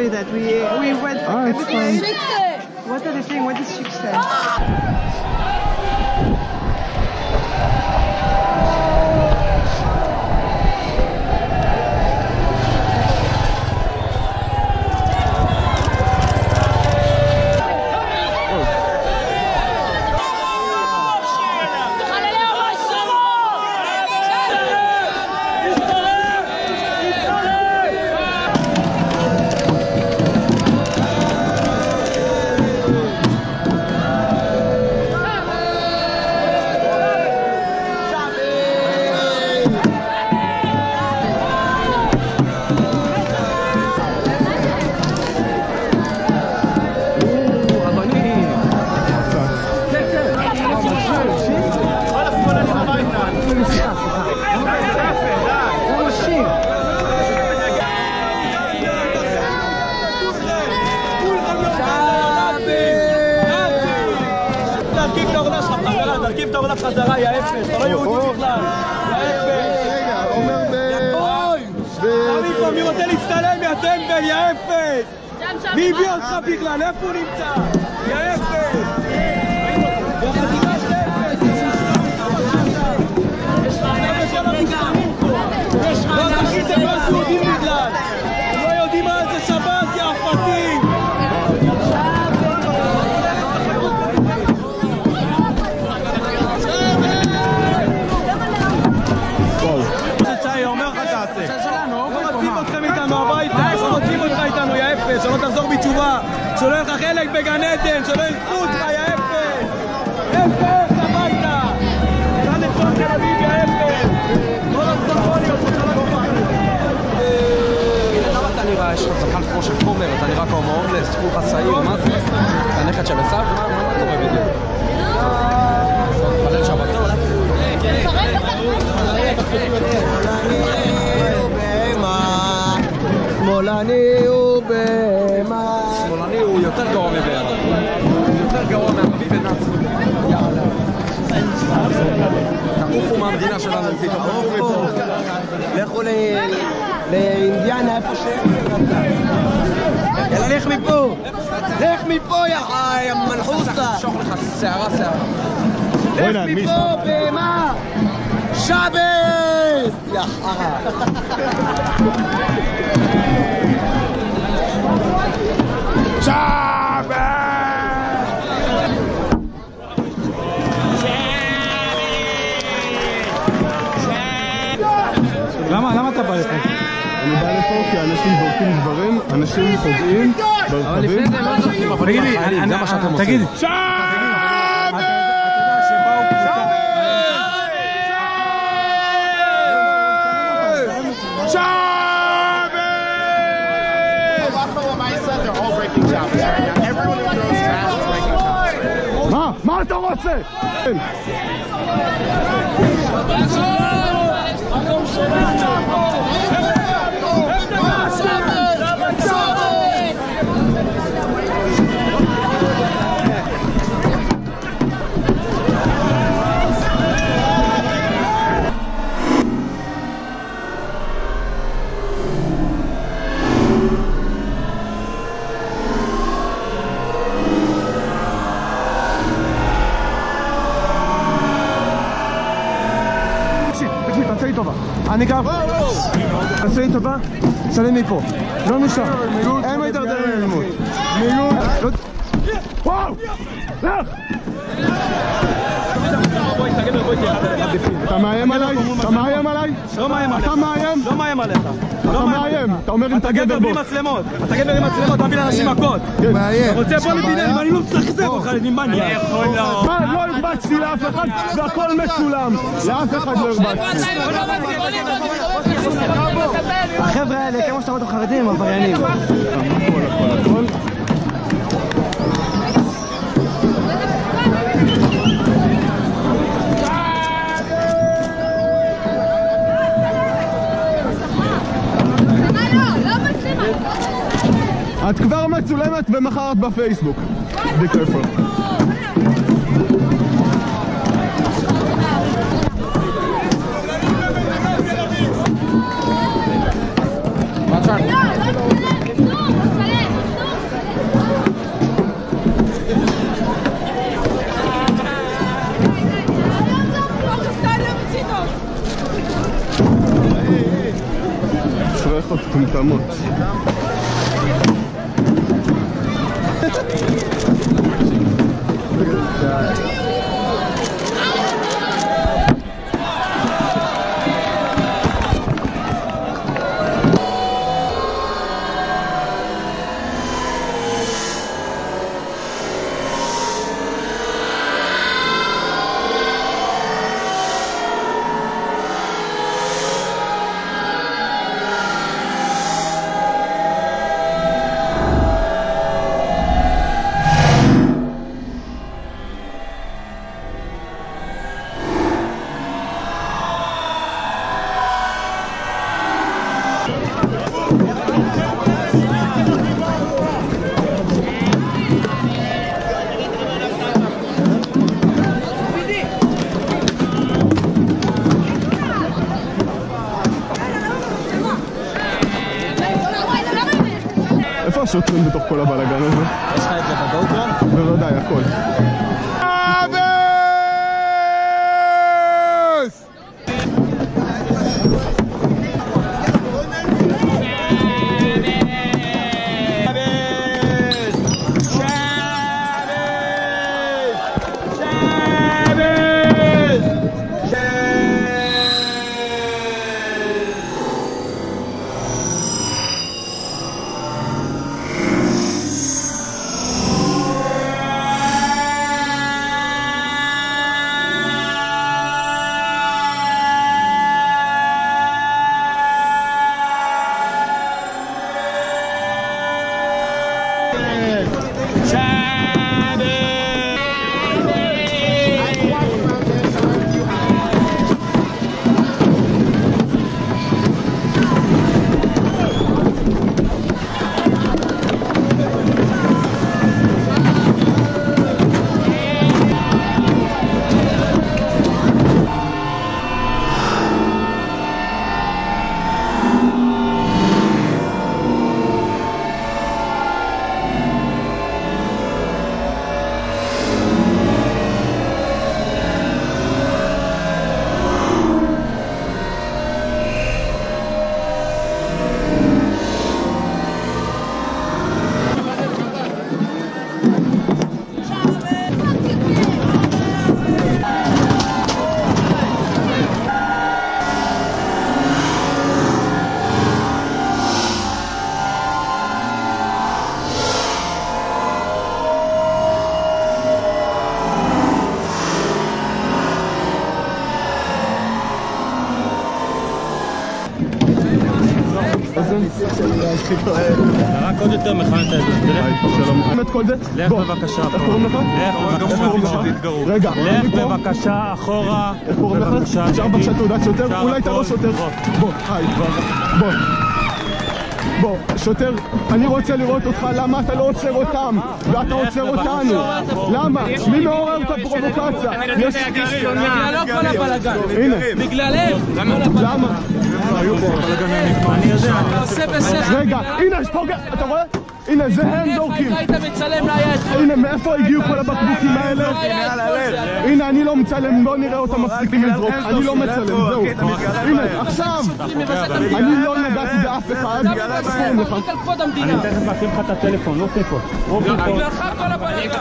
Sorry that we we went for Ah, it's everything. fine. What are they saying? What is Chick say? תרכיב את העולה שלך חזרה, תרכיב את העולה חזרה, יא אפס, אתה לא יהודי בכלל. מי רוצה להצטלם, יא טמבל, יא אפס! מי הביא אותך בכלל? איפה הוא נמצא? יא אפס! חלק בגן עדן, שלא ילכו אותך, יא אפס! אפס, הביתה! כאן לצפון תל אביב, יא אפס! לא כל אתה נראה, יש לך זקן כמו של כומר, אתה נראה כמו הומלס, כולך שעיר, מה זה? אתה נכד של עשיו? מה קורה בדיוק? שבתות? שמאלני הוא יותר גרוע מבאר. יותר גרוע מערבי ונאצי. יאללה. תעופו מהמדינה שלנו, תעופו. לכו ל- לאינדיאנה איפה ש... יאללה, לך מפה! לך מפה, יא חי, מנחוסה! שוך לך שערה שערה. לך מפה, בהמה! שבס! יא חרא! אני בא לפה כי אנשים זורקים דברים, אנשים פוגעים ברכבים. תגיד לי, חיילים, זה מה שאתם עושים. תגיד, מה? מה אתה רוצה? Valeu, Serena! אני. תעשה לי טובה, צלם מפה. לא משם. הם הידרדרים ללימוד. לא- וואו! לך! אתה מאיים עליי? אתה מאיים עליי? לא מאיים עליך. אתה מאיים? לא מאיים עליך. אתה מאיים. אתה אומר אם אתה אתה גבר גבר בלי. מצלמות. אתה גבר עם מצלמות, אתה מביא לאנשים מכות. מאיים. רוצה בוא נבין, אני לא מצחזר אותך, אני מניאק. מה, לא הרבצתי לאף אחד והכל מצולם. לאף אחד לא הרבצתי. החבר'ה האלה, כמו שאתה רואה אותם חרדים, הם עבריינים. מצולמת ומחרת בפייסבוק. דיק לפר. צריכות מטומטמות. איפה השוטרים בתוך כל הבלאגן הזה? יש לך את זה בגו-פרו? בוודאי, הכל. רק עוד יותר מכוון את זה? לך בוא. בבקשה איך. קוראים לך? רגע, לך. בבקשה אחורה. איך קוראים לך? אפשר. בבקשה תעודת שוטר? אולי אתה לא. שוטר. בוא. היי. בוא. בוא, שוטר, אני רוצה לראות אותך, למה אתה לא עוצר אותם? ואתה עוצר אותנו. למה? מי מעורר את הפרובוקציה? יש... בגללו כל הנה, בגללם. למה? אני יודע. אתה עושה בשכל. רגע, הנה, יש פה... אתה רואה? הנה, זה הם זורקים. לא הנה, מאיפה הגיעו כל הבקבוקים האלה? הנה, אני לא מצלם, בוא נראה אותם מפסיקים לזרוק. אני לא מצלם, זהו. הנה, עכשיו. אני לא נגעתי באף אחד. כבוד המדינה. תכף אשים לך את הטלפון, לא פה. כל הבלאגן.